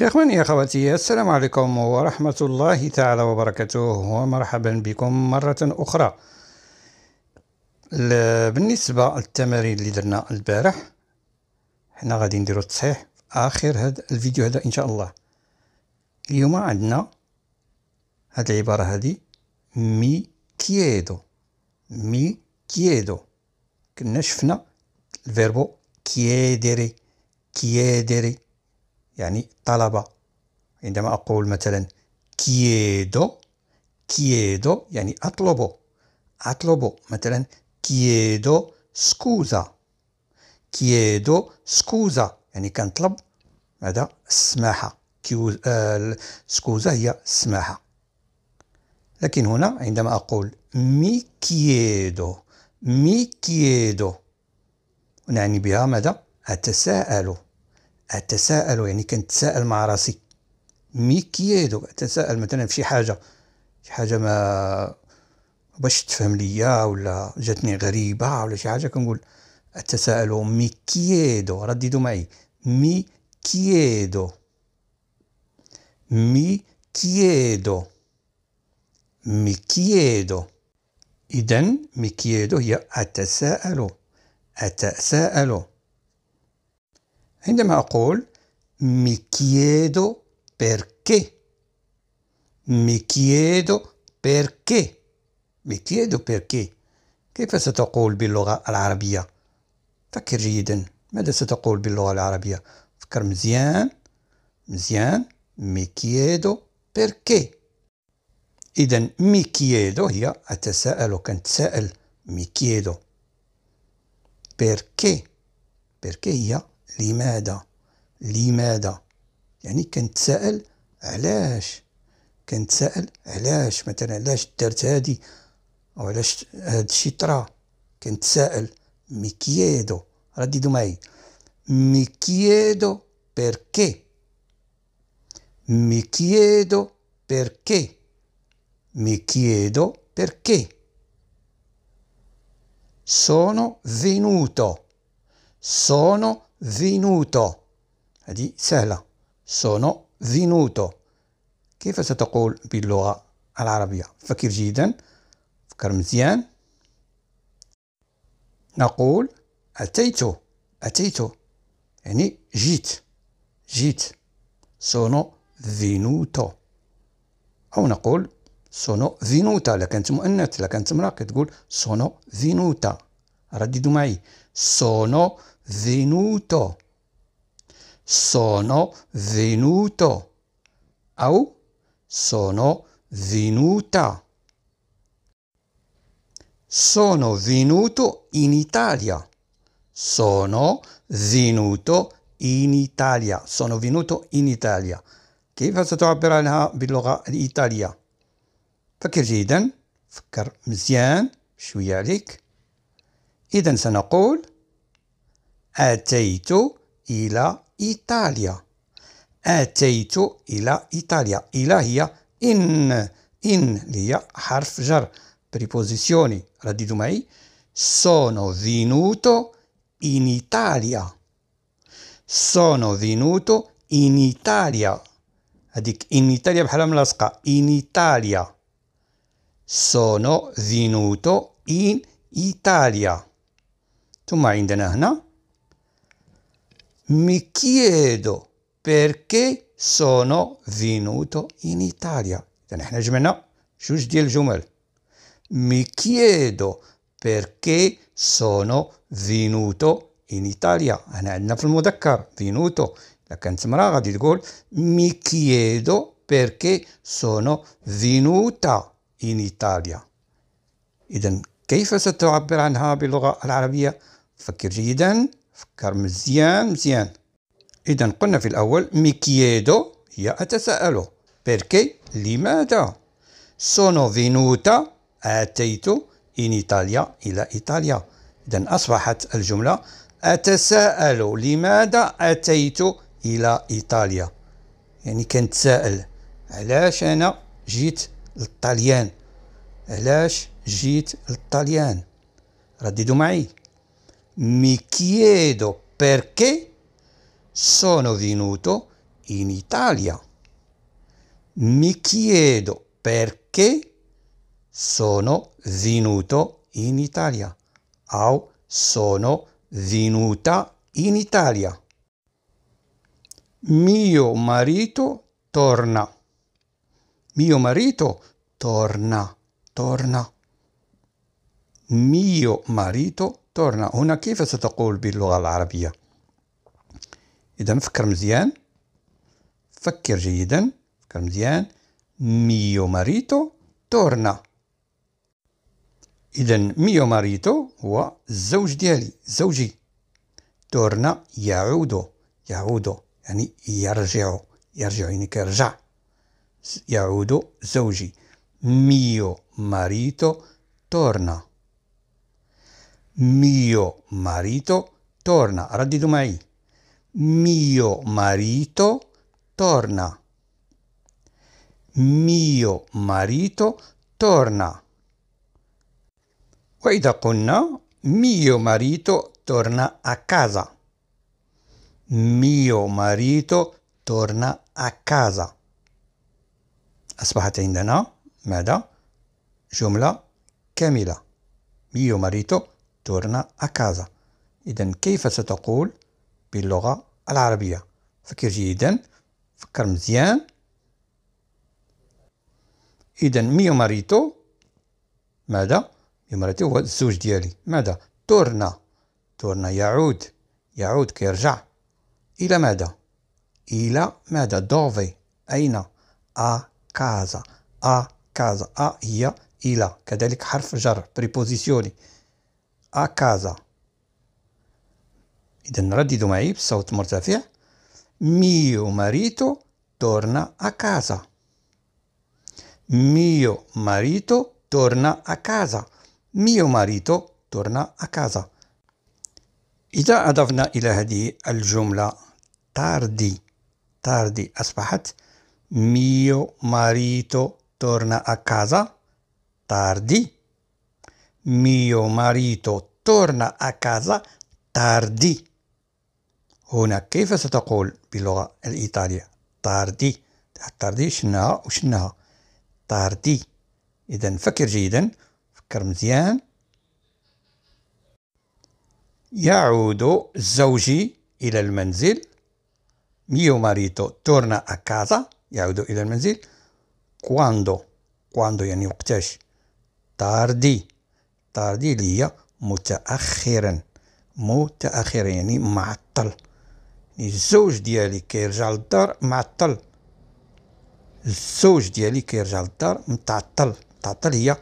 يا إخواني يا أخواتي السلام عليكم ورحمة الله تعالى وبركاته. ومرحبا بكم مرة أخرى. بالنسبة للتمارين اللي درنا البارح حنا غادي نديرو التصحيح في آخر هذا الفيديو هذا إن شاء الله. اليوم عندنا هاد العبارة هذه مي كييدو مي كييدو كنا شفنا ال verbo chiedere chiedere يعني طلبة عندما أقول مثلا chiedo chiedo يعني أطلب أطلب مثلا chiedo scusa. chiedo scusa يعني كنطلب هذا السماحة. كيو آه scusa هي السماحة. لكن هنا عندما أقول mi chiedo mi chiedo نعني بها ماذا؟ أتساءل. أتساءل يعني كنتساءل مع راسي. mi chiedo أتساءل مثلا في شي حاجة شي حاجة ما باش تفهم ليا ولا جاتني غريبة ولا شي حاجة كنقول أتساءل mi chiedo رددوا معي mi chiedo mi chiedo مي كييدو إذا مي كييدو هي أتساءل أتساءل. عندما أقول mi chiedo perché mi chiedo perché mi chiedo perché كيف ستقول باللغة العربية؟ فكر جيدا. ماذا ستقول باللغة العربية؟ فكر مزيان. مزيان. Mi chiedo perché إذا mi chiedo هي أتساءل كنتساءل mi chiedo perché perché هي لماذا؟ لماذا؟ يعني كنتسائل علاش؟ كنتسائل علاش مثلا علاش درت هادي؟ أو علاش هاد الشي طرا؟ كنتسائل مي كييدو رددوا معي مي كييدو بيركي mi chiedo perché mi chiedo perché sono venuto sono venuto هذه سهلة sono venuto كيف ستقول باللغة العربية فكر جيدا فكر مزيان نقول أتيت أتيت يعني جيت جيت sono venuto أو نقول sono venuta لكانت مؤنث لكانت امرأة كتقول sono رددوا معي sono venuto sono venuto أو sono venuta sono venuto in Italia sono venuto in Italia sono venuto in Italia كيف ستعبر عنها باللغة الإيطالية فكر جيدا فكر مزيان شوية عليك إذا سنقول أتيت إلى إيطاليا أتيت إلى إيطاليا إلى هي إن إن هي حرف جر preposizioni رددوا معي sono venuto in Italia sono venuto in Italia هذيك in Italia بحالها ملاصقة in Italia sono venuto in Italia ثم عندنا هنا mi chiedo perché sono venuto in Italia إحنا جمعنا جوج ديال الجمل mi chiedo perché sono venuto in Italia هنا عندنا في المذكر venuto إذا كانت امرأة غادي تقول mi chiedo perché sono venuta in Italia إذا كيف ستعبر عنها باللغة العربية فكر جيدا فكر مزيان مزيان. إذا قلنا في الأول ميكييدو هي أتساءل. بيركي لماذا؟ sono venuta أتيت in إيطاليا إلى إيطاليا. إذا أصبحت الجملة أتساءل. لماذا أتيت إلى إيطاليا؟ يعني كنتساءل علاش أنا جيت للطاليان علاش جيت للطاليان رددوا معي. Mi chiedo perché sono venuto in Italia. Mi chiedo perché sono venuto in Italia. أو sono venuta in Italia. Mio marito torna. Mio marito torna. torna. mio marito torna. هنا كيف ستقول باللغة العربية؟ إذا فكر مزيان. فكر جيدا. فكر مزيان. mio marito torna إذا ميو ماريتو هو الزوج ديالي زوجي. torna يعود يعود يعني يرجع يرجع يعني كيرجع. يعود زوجي. mio marito torna mio marito torna رددوا معي mio marito torna mio marito torna وإذا قلنا mio marito torna a casa. Mio marito torna a casa. أصبحت عندنا ماذا؟ جملة كاملة mio marito torna a casa إذا كيف ستقول باللغة العربية؟ فكر جيدا فكر مزيان. إذا mio marito ماذا؟ marito هو الزوج ديالي. ماذا؟ torna torna يعود. يعود كيرجع. إلى ماذا؟ إلى ماذا؟ dove أين؟ a casa a casa a هي إلى. كذلك حرف جر. preposizione. a casa إذا نردد معي بصوت مرتفع mio marito تورنا أ كازا ميو ماريتو تورنا أ كازا mio marito torna a casa. إذا أضفنا إلى هذه الجملة تاردي تاردي أصبحت mio marito torna a casa tardi mio marito torna a casa tardi. هنا كيف ستقول باللغة الإيطالية تاردي تاردي شنها وشنها تاردي إذا فكر جيدا فكر مزيان يعود زوجي إلى المنزل marito torna a casa يعود إلى المنزل quando? Quando يعني وقتاش tardi. Tardi اللي هي متأخرا متأخرا يعني معطل. يعني الزوج ديالي كيرجع للدار معطل. الزوج ديالي كيرجع للدار متعطل. متعطل هي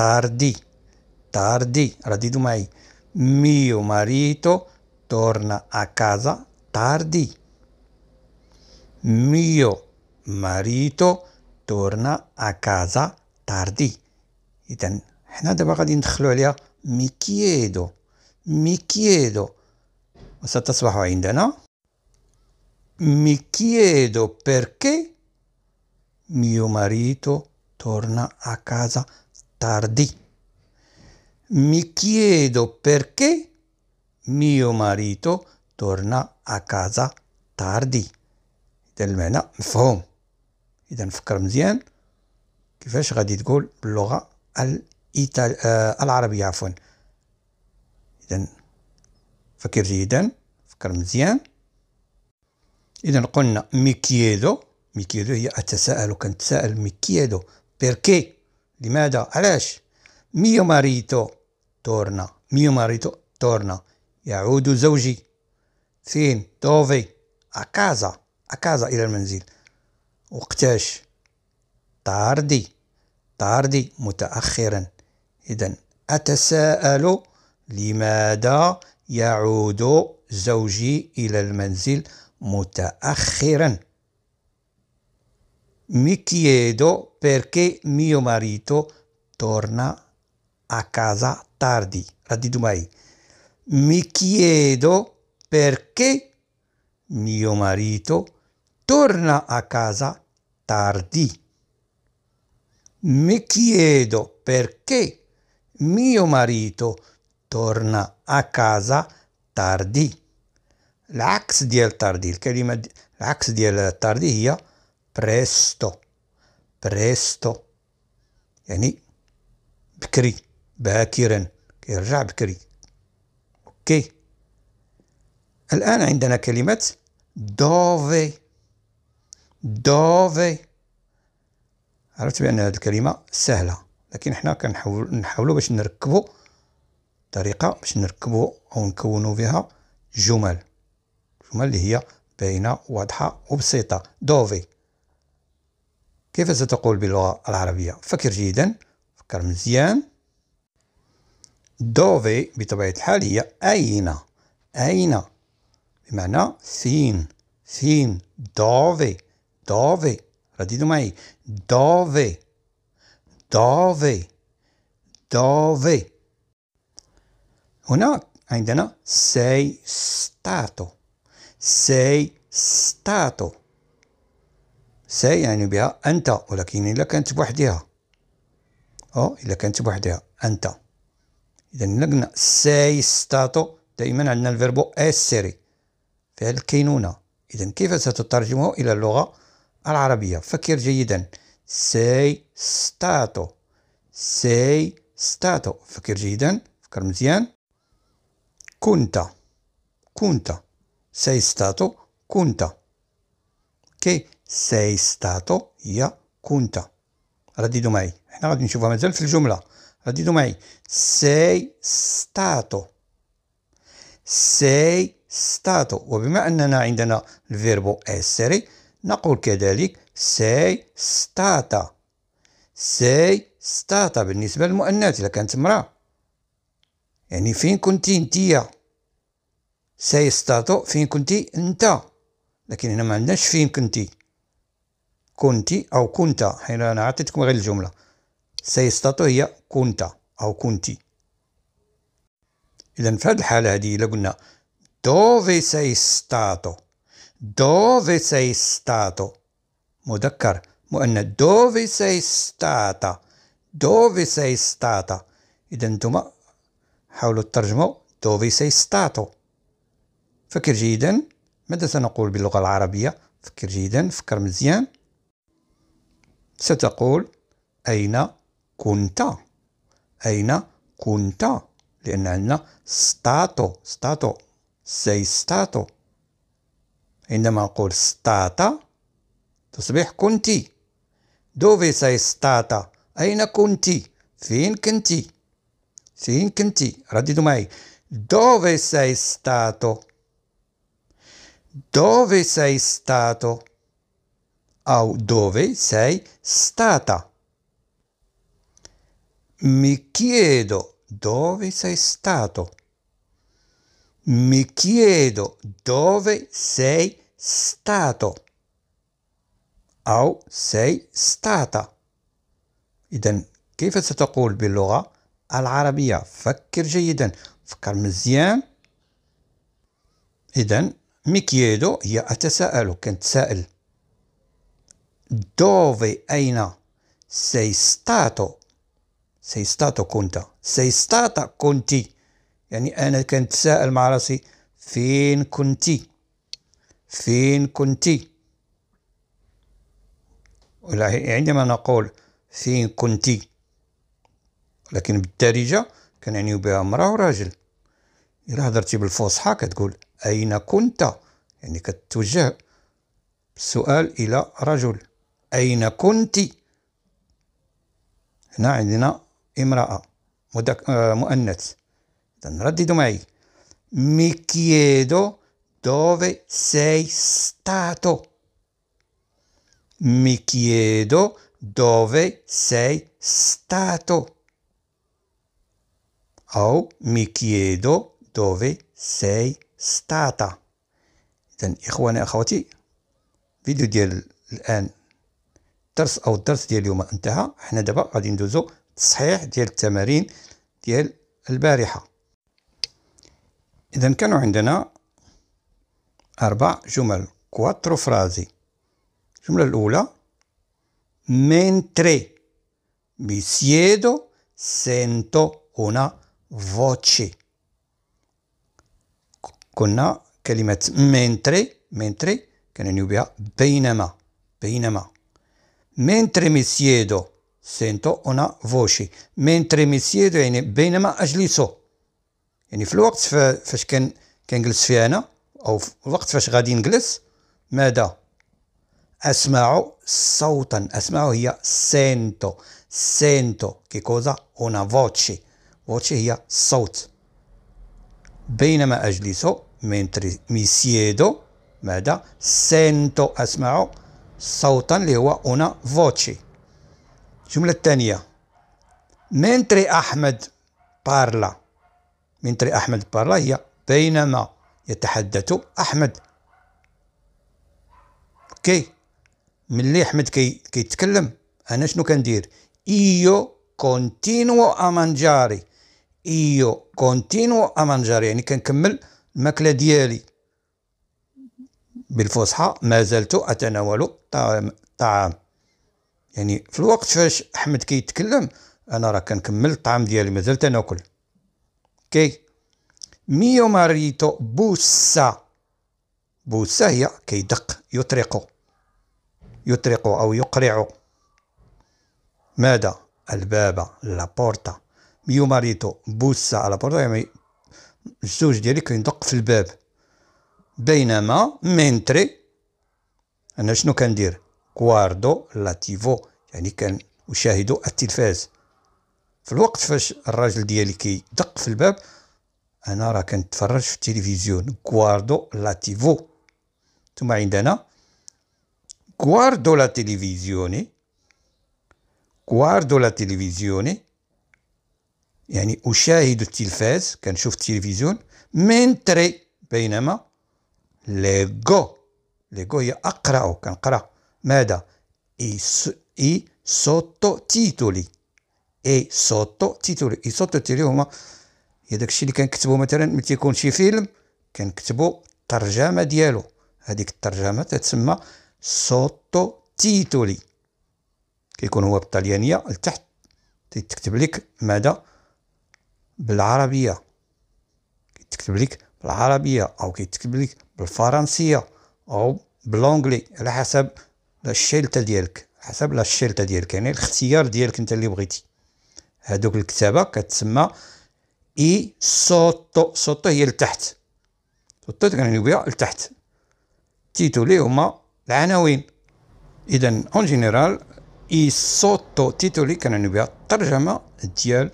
tardi, tardi, رديدوا معي mio marito torna a casa tardi mio marito torna a casa إذا حنا دابا غادي ندخلو عليها mi chiedo mi chiedo وستصبح عندنا mi chiedo perché mio marito torna a casa tardi mi perché mio marito torna a casa tardi هذا المعنى مفهوم. إذا فكر مزيان كيفاش غادي تقول باللغة ال الإيطال... آه العربية عفوا. إذا فكر جيدا فكر مزيان. إذا قلنا mi chiedo mi chiedo هي أتساءل كنتساءل mi chiedo perché لماذا؟ علاش؟ mio marito torna. mio marito torna. يعود زوجي. فين؟ دوفي أكازا. أكازا إلى المنزل. وقتاش؟ تاردي تاردي متأخرا. إذا أتساءل لماذا يعود زوجي إلى المنزل متأخرا Mi chiedo perché mio marito torna a casa tardi. Radditu mai. Mi chiedo perché mio marito torna a casa tardi. Mi chiedo perché mio marito torna a casa tardi. العكس ديال tardi الكلمة العكس ديال tardi هي presto presto يعني بكري باكرا كيرجع بكري okay الآن عندنا كلمة dove dove عرفت بأن هذه الكلمة سهلة لكن حنا كنحاول نحاولوا باش نركبوا طريقة باش نركبوا أو نكونوا بها جمل. جمل اللي هي باينة واضحة وبسيطة. dove. كيف ستقول باللغة العربية؟ فكر جيدا. فكر مزيان. دوفي بطبيعة الحال هي أين؟ أين؟ بمعنى فين. فين. دوفي. دوفي. رددوا معي. دوفي. دوفي دوفي هنا عندنا sei stato sei stato sei يعني بها أنت ولكن إلا كانت بوحدها. أو إلا كانت بوحدها. أنت. إذا إلا قلنا sei stato. دائما عندنا ال verbo essere في هذه الكينونة. إذا كيف ستترجمه إلى اللغة العربية؟ فكر جيدا. sei stato sei stato فكر جيدا فكر مزيان كنت كنت sei stato. كنت كي sei stato هي كنت رددوا معي إحنا غادي نشوفها مازال في الجملة رددوا معي sei stato. Sei stato. وبما أننا عندنا الفيربو essere. نقول كذلك sei stata sei stata بالنسبة للمؤنث إذا كانت امرأة. يعني فين كنتي انتيا sei stato فين كنتي أنت؟ لكن هنا ما عندناش فين كنتي كنتي أو كنت. حين أنا عطيتكم غير الجملة. sei stato هي كنت أو كنتي اذا في هذه الحالة هذه إلا قلنا dove sei dove sei stato مذكر مؤنث dove sei stata dove sei stata اذا أنتم حاولوا تترجموا dove sei stato فكر جيدا ماذا سنقول باللغة العربية فكر جيدا فكر مزيان ستقول أين كنت أين كنت لأن عندنا stato stato sei stato عندما نقول stata تصبح كنتي. dove sei stata أين كنتي؟ فين كنتي؟ فين كنتي؟ رددوا معي. dove sei stato Dove sei stato? أو dove sei stata? Mi chiedo dove sei stato. Mi chiedo dove sei stato. أو sei stata. إذا كيف ستقول باللغة العربية؟ فكر جيدا فكر مزيان إذا mi chiedo هي أتساءل كنتسائل dove أين sei stato sei stato كنت sei stata كنتي يعني أنا كنتساءل مع راسي فين كنتي فين كنتي عندما نقول فين كنتي لكن بالدارجة كنعنيو بها امرأة وراجل. إلا هضرتي بالفصحى كتقول أين كنت؟ يعني كتوجه السؤال إلى رجل. أين كنت؟ هنا عندنا امرأة مدك... رددوا معي mi chiedo dove sei stato. Mi chiedo dove sei stato. أو mi chiedo dove sei stata. إذا إخواني أخواتي فيديو ديال الآن الدرس أو الدرس ديال اليوم انتهى حنا دابا غادي ندوزو تصحيح ديال التمارين ديال البارحة إذا كانوا عندنا أربع جمل كواترو فرازي الجملة الأولى mentre mi siedo sento una voce. قلنا كلمة mentre mentre كنعنيو بها بينما بينما mentre mi siedo sento una voce. Mentre mi siedo يعني بينما أجلس يعني في الوقت فاش كان كنجلس فيه أنا أو في الوقت فاش غادي نجلس ماذا؟ أسمع صوتا. أسمع هي sento sento che cosa una voce voce هي صوت. بينما أجلس mentre mi siedo ماذا؟ sento أسمع صوتا اللي هو una voce الجملة الثانية mentre أحمد؟ parla mentre أحمد parla هي بينما يتحدث أحمد. okay ملي أحمد كي كيتكلم أنا شنو كندير؟ io a mangiare io a mangiare يعني كنكمل الماكلة ديالي. بالفصحى ما زلت أتناول الطعام يعني في الوقت فاش أحمد كيتكلم أنا راه كنكمل الطعام ديالي ما زلت كي mio marito bussa bussa هي كيدق يطرق يطرق أو يقرع ماذا الباب la porta mio marito bussa alla porta يعني الزوج ديالي كيدق في الباب بينما mentre أنا شنو كندير guardo la tivù يعني كان أشاهد التلفاز في الوقت فاش الراجل ديالي كيدق في الباب أنا راه كنتفرج في التلفزيون. guardo la tivù ثم عندنا guardo la televisione guardo la televisione يعني أشاهد التلفاز كنشوف التلفزيون. mentre بينما leggo leggo هي أقرأ كنقرأ. ماذا؟ i sottotitoli i sottotitoli i sottotitoli هما هي داكشي اللي كنكتبو مثلا ملي تيكون شي فيلم كنكتبو الترجمة ديالو هذيك الترجمة تتسمى sottotitoli كيكون هو بالطليانية لتحت تكتب لك ماذا بالعربية كيتكتب لك بالعربية أو كيتكتب لك بالفرنسية أو ب l'anglais على حسب ال scelta ديالك حسب ال scelta ديالك يعني الاختيار ديالك انت اللي بغيتي هادوك الكتابة كتسمى i sotto. sotto هي لتحت. sotto كنعني بها لتحت. titoli هما العناوين. إذا en général i sottotitoli كنعني بها الترجمة ديال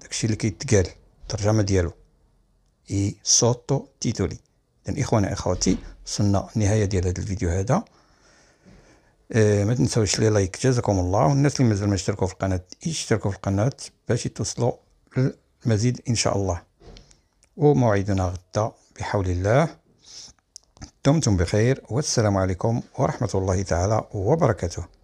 داكشي اللي كيتقال الترجمة ديالو. i sottotitoli إذا اخوانا إخواتي وصلنا النهايه ديال هذا الفيديو هذا. آه ما تنساوش لي like. جزاكم الله. والناس اللي مازال ما اشتركوا في القناة يشتركوا في القناة باش يتوصلوا للمزيد إن شاء الله. وموعدنا غدا بحول الله. دمتم بخير. والسلام عليكم ورحمة الله تعالى وبركاته.